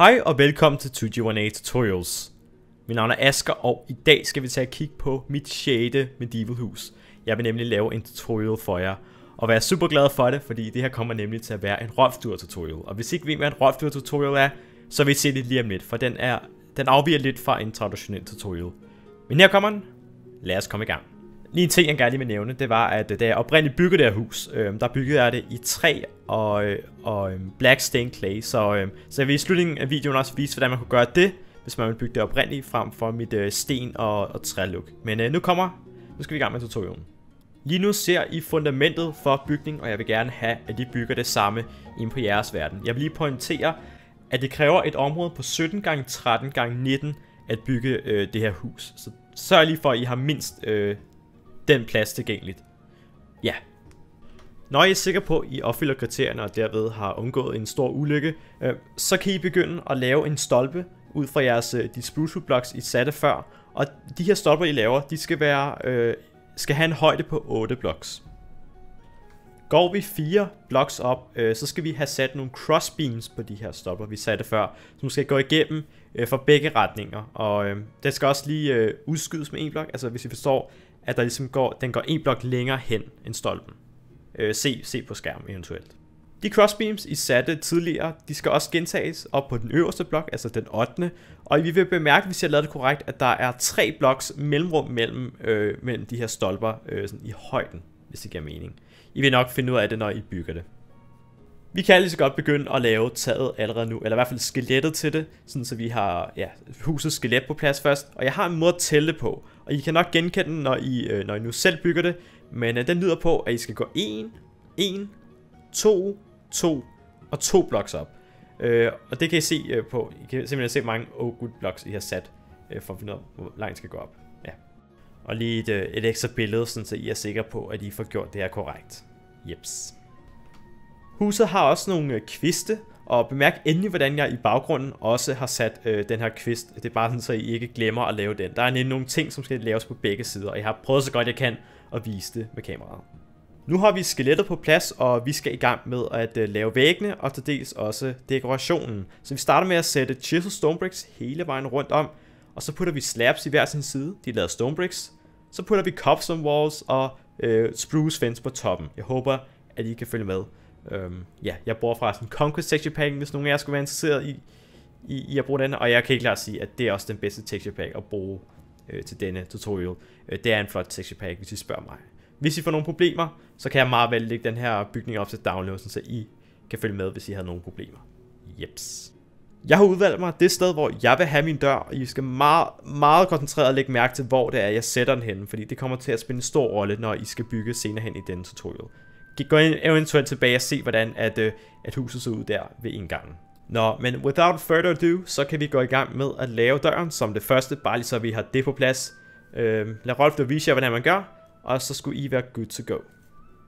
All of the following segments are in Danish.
Hej og velkommen til 2G1A Tutorials. Mit navn er Asker, og i dag skal vi tage et kig på mit 6. medieval hus. Jeg vil nemlig lave en tutorial for jer, og være super glad for det, fordi det her kommer nemlig til at være en Rolfdur tutorial. Og hvis I ikke ved, hvad en Rolfdur tutorial er, så vil I se det lige om lidt, for den, er, den afviger lidt fra en traditionel tutorial. Men her kommer den. Lad os komme i gang. Lige en ting, jeg gerne lige vil nævne, det var, at øh, da jeg oprindeligt byggede det her hus, øh, der byggede jeg det i træ og, øh, og øh, black stained clay. Så, øh, så jeg vil i slutningen af videoen også vise, hvordan man kunne gøre det, hvis man ville bygge det oprindeligt frem for mit øh, sten og, og trælook. Men øh, nu kommer, nu skal vi i gang med tutorialen. Lige nu ser I fundamentet for bygning, og jeg vil gerne have, at I bygger det samme ind på jeres verden. Jeg vil lige pointere, at det kræver et område på 17 x 13 x 19 at bygge øh, det her hus. Så sørg lige for, at I har mindst øh, den plads tilgængeligt. Ja. Når I er sikre på, at I opfylder kriterierne og derved har undgået en stor ulykke, øh, så kan I begynde at lave en stolpe ud fra jeres øh, de spruce blocks, I satte før. Og de her stolper, I laver, de skal, være, øh, skal have en højde på 8 blocks. Går vi fire blocks op, øh, så skal vi have sat nogle crossbeams på de her stolper, vi satte før, som skal gå igennem øh, for begge retninger. Og øh, det skal også lige øh, udskydes med en blok, altså hvis I forstår, at der ligesom går, den går en blok længere hen end stolpen. Øh, se, se på skærmen eventuelt. De crossbeams, I satte tidligere, de skal også gentages op på den øverste blok, altså den 8. Og vi vil bemærke, hvis jeg lavede det korrekt, at der er tre bloks mellemrum mellem, øh, mellem de her stolper øh, sådan i højden, hvis det giver mening. I vil nok finde ud af det, når I bygger det. Vi kan lige så godt begynde at lave taget allerede nu, eller i hvert fald skelettet til det, sådan så vi har ja, husets skelet på plads først. Og jeg har en måde at tælle på, og I kan nok genkende den, når I, øh, når I nu selv bygger det. Men øh, den lyder på, at I skal gå 1, 1, 2, 2 og 2 blocks op. Øh, og det kan I se øh, på, I kan simpelthen se, hvor mange oh good blocks I har sat, øh, for at finde ud af, hvor langt I skal gå op. Ja. Og lige et, øh, et ekstra billede, sådan så I er sikre på, at I får gjort det her korrekt. Jeps. Huset har også nogle øh, kviste, og bemærk endelig, hvordan jeg i baggrunden også har sat øh, den her kvist. Det er bare sådan, så I ikke glemmer at lave den. Der er nogle ting, som skal laves på begge sider, og jeg har prøvet så godt jeg kan at vise det med kameraet. Nu har vi skelettet på plads, og vi skal i gang med at øh, lave væggene, og til dels også dekorationen. Så vi starter med at sætte chisel stone bricks hele vejen rundt om, og så putter vi slabs i hver sin side, de er lavet stone bricks. Så putter vi cobstone walls og øh, spruce fence på toppen. Jeg håber, at I kan følge med. Øhm, ja, jeg bruger fra en Conquest texture pack, hvis nogen af jer skulle være interesseret i, i, i at bruge den, og jeg kan ikke klart sige, at det er også den bedste texture pack at bruge øh, til denne tutorial. Øh, det er en flot texture pack, hvis I spørger mig. Hvis I får nogle problemer, så kan jeg meget vel lægge den her bygning op til download, så I kan følge med, hvis I har nogle problemer. Jeps. Jeg har udvalgt mig det sted, hvor jeg vil have min dør, og I skal meget, meget koncentreret lægge mærke til, hvor det er, jeg sætter den henne, fordi det kommer til at spille en stor rolle, når I skal bygge senere hen i denne tutorial gå eventuelt tilbage og se, hvordan at, øh, at huset så ud der ved indgangen. Nå, men without further ado, så kan vi gå i gang med at lave døren som det første, bare lige så vi har det på plads. Øh, lad Rolf da vise jer, hvordan man gør, og så skulle I være good to go.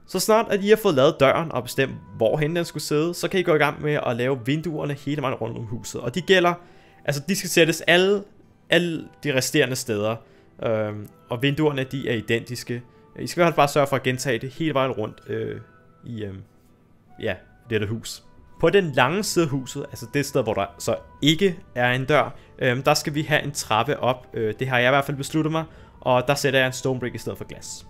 Så snart at I har fået lavet døren og bestemt, hvorhen den skulle sidde, så kan I gå i gang med at lave vinduerne hele vejen rundt om huset. Og de gælder, altså de skal sættes alle, alle de resterende steder. Øhm, og vinduerne, de er identiske. I skal i hvert fald bare sørge for at gentage det hele vejen rundt øh, i øh, ja, dette hus. På den lange side af huset, altså det sted, hvor der så ikke er en dør, øh, der skal vi have en trappe op. Øh, det har jeg i hvert fald besluttet mig, og der sætter jeg en stone brick i stedet for glas.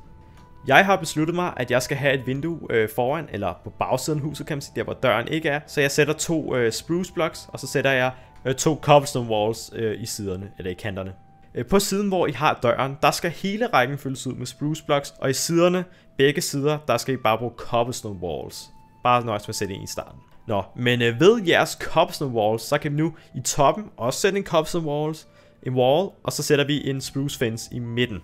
Jeg har besluttet mig, at jeg skal have et vindue øh, foran, eller på bagsiden af huset, kan man sige, der hvor døren ikke er. Så jeg sætter to øh, spruce blocks, og så sætter jeg øh, to cobblestone walls øh, i siderne, eller i kanterne. Øh, på siden, hvor I har døren, der skal hele rækken fyldes ud med spruce blocks, og i siderne, begge sider, der skal I bare bruge cobblestone walls. Bare nøjes med at sætte en i starten. Nå, men øh, ved jeres cobblestone walls, så kan vi nu i toppen også sætte en cobblestone walls, en wall, og så sætter vi en spruce fence i midten.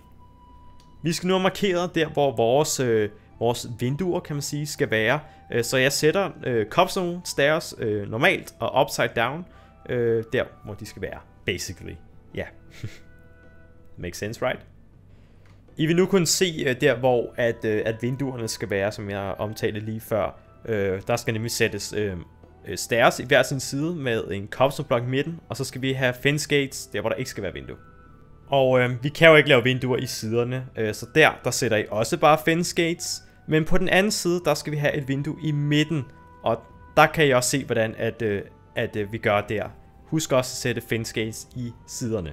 Vi skal nu have markeret der, hvor vores, øh, vores vinduer, kan man sige, skal være. Øh, så jeg sætter øh, cobblestone stairs øh, normalt og upside down, øh, der hvor de skal være, basically. Ja. Yeah. Makes sense, right? I vil nu kunne se øh, der, hvor at, øh, at vinduerne skal være, som jeg omtalte lige før. Øh, der skal nemlig sættes øh, stairs i hver sin side med en cobblestone i midten, og så skal vi have fence gates, der hvor der ikke skal være vindue. Og øh, vi kan jo ikke lave vinduer i siderne, øh, så der, der sætter I også bare fence gates. Men på den anden side, der skal vi have et vindue i midten, og der kan I også se, hvordan at, øh, at øh, vi gør der. Husk også at sætte fence gates i siderne.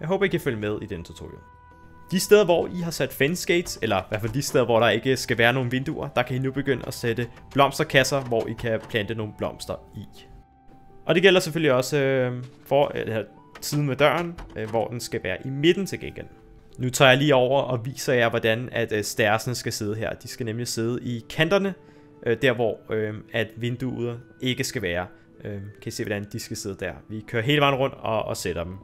Jeg håber, I kan følge med i den tutorial. De steder, hvor I har sat fence gates, eller i hvert fald de steder, hvor der ikke skal være nogen vinduer, der kan I nu begynde at sætte blomsterkasser, hvor I kan plante nogle blomster i. Og det gælder selvfølgelig også øh, for øh, her, siden med døren, øh, hvor den skal være i midten til gengæld. Nu tager jeg lige over og viser jer, hvordan at øh, stærsene skal sidde her. De skal nemlig sidde i kanterne, øh, der hvor øh, at vinduet ikke skal være. Øh, kan I se, hvordan de skal sidde der. Vi kører hele vejen rundt og, og sætter dem.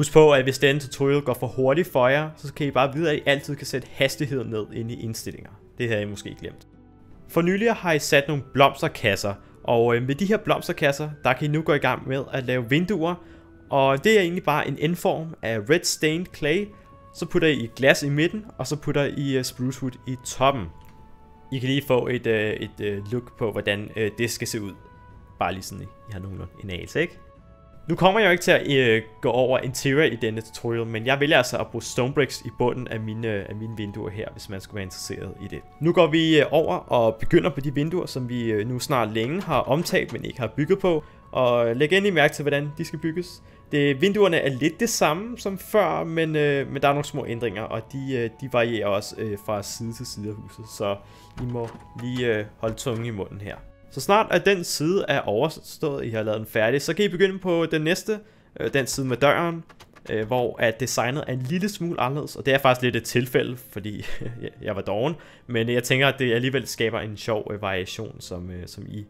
Husk på, at hvis denne tutorial går for hurtigt for jer, så kan I bare vide, at I altid kan sætte hastigheden ned inde i indstillinger. Det havde I måske glemt. For nylig har I sat nogle blomsterkasser, og øh, med de her blomsterkasser, der kan I nu gå i gang med at lave vinduer, og det er egentlig bare en endform af red stained clay, så putter I et glas i midten, og så putter I sprucewood spruce wood i toppen. I kan lige få et, øh, et look på, hvordan det skal se ud. Bare lige sådan, I har nogenlunde en anelse, ikke? Nu kommer jeg jo ikke til at øh, gå over interior i denne tutorial, men jeg vælger altså at bruge stone bricks i bunden af mine, øh, af mine vinduer her, hvis man skulle være interesseret i det. Nu går vi øh, over og begynder på de vinduer, som vi øh, nu snart længe har omtalt, men ikke har bygget på. Og læg endelig mærke til, hvordan de skal bygges. Det, vinduerne er lidt det samme som før, men, øh, men der er nogle små ændringer, og de, øh, de varierer også øh, fra side til side af huset, så I må lige øh, holde tungen i munden her. Så snart at den side er overstået, I har lavet den færdig, så kan I begynde på den næste, øh, den side med døren, øh, hvor at designet er en lille smule anderledes, og det er faktisk lidt et tilfælde, fordi jeg var doven, men jeg tænker, at det alligevel skaber en sjov øh, variation, som, øh, som I,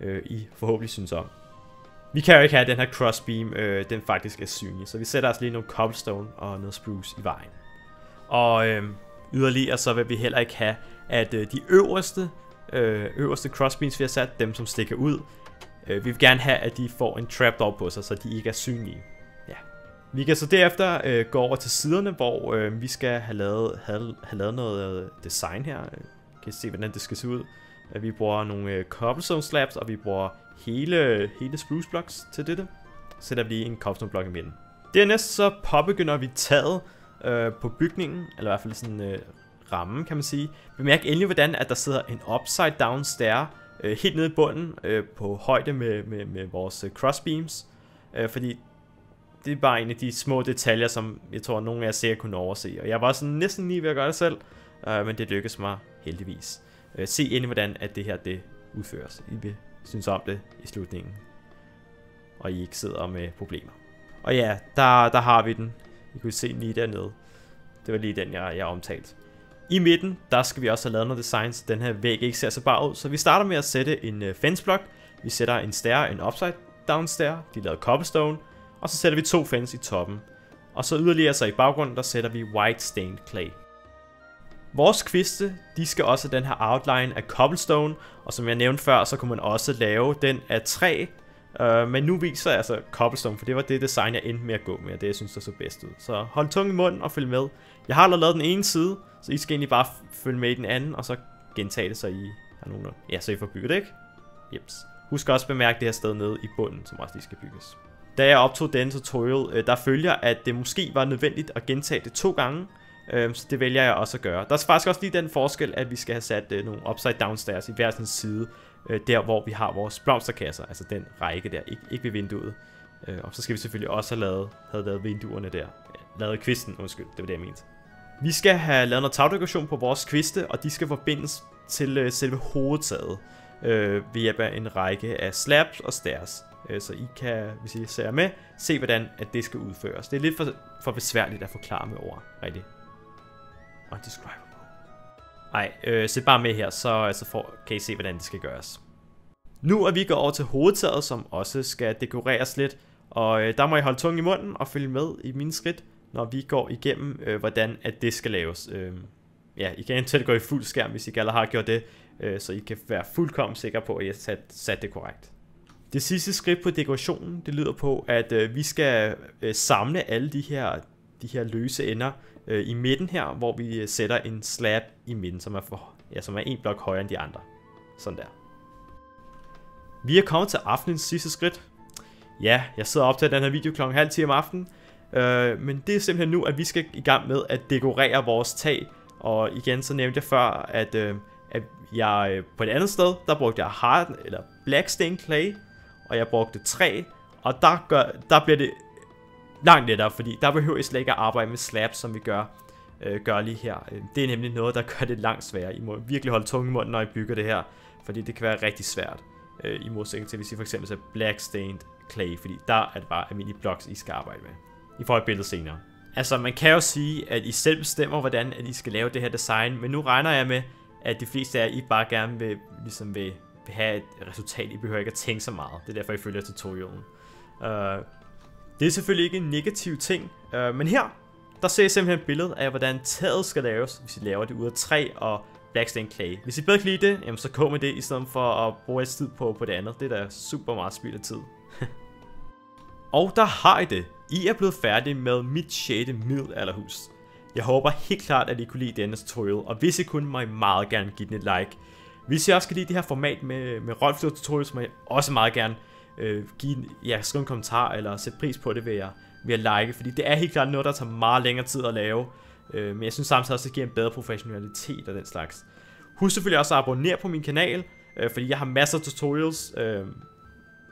øh, I forhåbentlig synes om. Vi kan jo ikke have den her crossbeam, øh, den faktisk er synlig. Så vi sætter os lige nogle cobblestone og noget spruce i vejen. Og øh, yderligere så vil vi heller ikke have, at øh, de øverste, øh, øverste crossbeams vi har sat, dem som stikker ud, øh, vi vil gerne have, at de får en trapdoor på sig, så de ikke er synlige. Ja. Vi kan så derefter øh, gå over til siderne, hvor øh, vi skal have lavet, have, have lavet noget øh, design her. Øh, kan I se, hvordan det skal se ud? Øh, vi bruger nogle øh, cobblestone slabs, og vi bruger hele, hele spruce blocks til dette. Så sætter vi lige en cobblestone block i midten. Dernæst så påbegynder vi taget øh, på bygningen, eller i hvert fald sådan øh, ramme, kan man sige. Bemærk endelig, hvordan at der sidder en upside down stair øh, helt nede i bunden, øh, på højde med, med, med vores øh, crossbeams. Øh, fordi det er bare en af de små detaljer, som jeg tror, nogen af jer sikkert kunne overse. Og jeg var sådan næsten lige ved at gøre det selv, øh, men det lykkedes mig heldigvis. Øh, se endelig, hvordan at det her det udføres. I vil synes om det i slutningen. Og I ikke sidder med problemer. Og ja, der, der har vi den. I kunne se den lige dernede. Det var lige den, jeg, jeg omtalte. I midten, der skal vi også have lavet noget design, så den her væg ikke ser så bare ud. Så vi starter med at sætte en øh, fenceblok. fence block. Vi sætter en stair, en upside down stair. De er lavet cobblestone. Og så sætter vi to fence i toppen. Og så yderligere så i baggrunden, der sætter vi white stained clay. Vores kviste, de skal også have den her outline af cobblestone, og som jeg nævnte før, så kunne man også lave den af træ, uh, men nu viser jeg altså cobblestone, for det var det design, jeg endte med at gå med, og det jeg synes, der så bedst ud. Så hold tungen i munden og følg med. Jeg har allerede lavet den ene side, så I skal egentlig bare følge med i den anden, og så gentage det, så I har nogen... Ja, så I får bygget det, ikke? Jeps. Husk også at bemærke det her sted nede i bunden, som også lige skal bygges. Da jeg optog denne tutorial, øh, der følger, at det måske var nødvendigt at gentage det to gange, øhm, så det vælger jeg også at gøre. Der er faktisk også lige den forskel, at vi skal have sat øh, nogle upside down stairs altså i hver sin side, øh, der hvor vi har vores blomsterkasser, altså den række der, ikke, ikke ved vinduet. Og så skal vi selvfølgelig også have lavet, have lavet vinduerne der. Lavet kvisten, undskyld, det var det jeg mente. Vi skal have lavet noget tagdekoration på vores kviste, og de skal forbindes til øh, selve hovedtaget øh, ved hjælp af en række af slabs og stairs. Øh, så I kan, hvis I ser med, se hvordan at det skal udføres. Det er lidt for, for besværligt at forklare med ord, rigtigt. Undescribable. Ej, øh, sæt bare med her, så altså får, kan I se, hvordan det skal gøres. Nu er vi gået over til hovedtaget, som også skal dekoreres lidt. Og øh, der må I holde tungen i munden og følge med i mine skridt, når vi går igennem, øh, hvordan at det skal laves. Øh, ja, I kan eventuelt gå i fuld skærm, hvis I ikke har gjort det, øh, så I kan være fuldkommen sikre på, at I har sat, sat det korrekt. Det sidste skridt på dekorationen, det lyder på, at øh, vi skal øh, samle alle de her, de her løse ender øh, i midten her, hvor vi øh, sætter en slab i midten, som er, for, ja, som er en blok højere end de andre. Sådan der. Vi er kommet til aftenens sidste skridt. Ja, jeg sidder op til den her video klokken halv 10 om aftenen. Øh, men det er simpelthen nu, at vi skal i gang med at dekorere vores tag. Og igen, så nævnte jeg før, at, øh, at jeg øh, på et andet sted, der brugte jeg hard, eller black stained clay, og jeg brugte træ, Og der, gør, der bliver det langt lettere, fordi der behøver I slet ikke at arbejde med slabs, som vi gør, øh, gør lige her. Øh, det er nemlig noget, der gør det langt sværere. I må virkelig holde tungen i munden, når I bygger det her, fordi det kan være rigtig svært. Øh, I modsætning til, hvis I for eksempel så Black Stained Clay, fordi der er det bare almindelige blocks, I skal arbejde med. I får et billede senere. Altså, man kan jo sige, at I selv bestemmer, hvordan at I skal lave det her design, men nu regner jeg med, at de fleste af jer, I bare gerne vil, ligesom vil, vil have et resultat. I behøver ikke at tænke så meget. Det er derfor, I følger tutorialen. Uh, det er selvfølgelig ikke en negativ ting, uh, men her, der ser jeg simpelthen et billede af, hvordan taget skal laves, hvis I laver det ud af træ og Blackstone Clay. Hvis I bedre kan lide det, jamen så kom med det, i stedet for at bruge jeres tid på, på det andet. Det er da super meget spild af tid. og der har I det. I er blevet færdige med mit 6. middelalderhus. Jeg håber helt klart, at I kunne lide denne tutorial, og hvis I kunne, må I meget gerne give den et like. Hvis I også kan lide det her format med, med rolleflyver tutorials, må I også meget gerne øh, give, ja, skrive en kommentar eller sætte pris på det ved at, ved at like, fordi det er helt klart noget, der tager meget længere tid at lave. Øh, men jeg synes samtidig også, at det giver en bedre professionalitet og den slags. Husk selvfølgelig også at abonnere på min kanal, øh, fordi jeg har masser af tutorials, øh,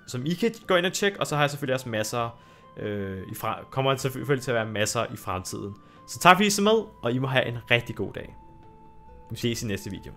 som I kan gå ind og tjekke, og så har jeg selvfølgelig også masser, øh, i fra kommer selvfølgelig til at være masser i fremtiden. Så tak fordi I så med, og I må have en rigtig god dag. Vi ses i næste video.